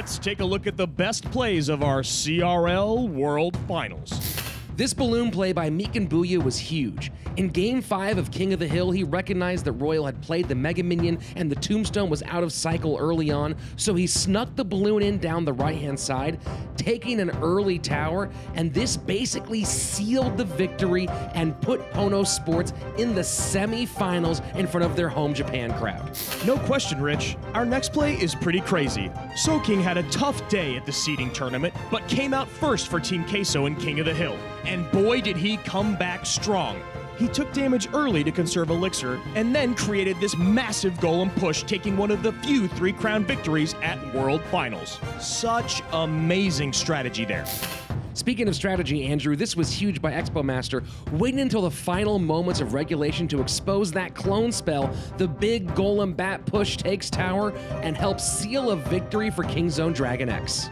let's take a look at the best plays of our CRL World Finals. This balloon play by Booya was huge. In Game 5 of King of the Hill, he recognized that Royal had played the Mega Minion and the Tombstone was out of cycle early on, so he snuck the balloon in down the right hand side, taking an early tower, and this basically sealed the victory and put PONOS Sports in the semi-finals in front of their home Japan crowd. No question, Rich. Our next play is pretty crazy. So King had a tough day at the seeding tournament, but came out first for Team Queso in King of the Hill. And boy, did he come back strong. He took damage early to conserve Elixir, and then created this massive golem push, taking one of the few three crown victories at World Finals. Such amazing strategy there. Speaking of strategy, Andrew, this was huge by Expo Master, waiting until the final moments of regulation to expose that clone spell. The big Golem Bat push takes tower and helps seal a victory for Kingzone Dragon X.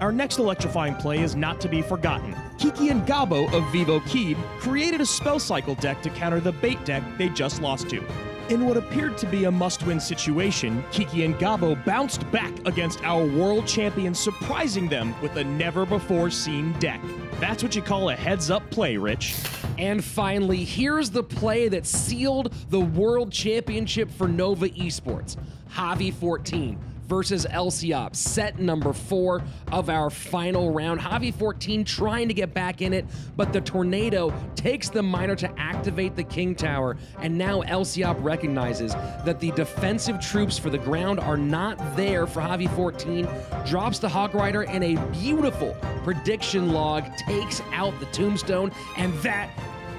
Our next electrifying play is not to be forgotten. Kiki and Gabo of Vivo Keyd created a spell cycle deck to counter the bait deck they just lost to. In what appeared to be a must win situation, Kiki and Gabo bounced back against our world champions, surprising them with a never before seen deck. That's what you call a heads up play, Rich. And finally, here's the play that sealed the world championship for Nova Esports Javi 14 versus Lciop, set number four of our final round. Javi 14 trying to get back in it, but the tornado takes the miner to activate the King Tower, and now Lciop recognizes that the defensive troops for the ground are not there for Javi 14, drops the Hog Rider, and a beautiful prediction log takes out the Tombstone, and that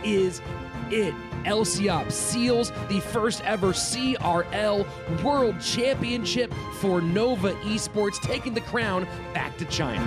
is it. Lciop seals the first ever CRL World Championship for Nova Esports, taking the crown back to China.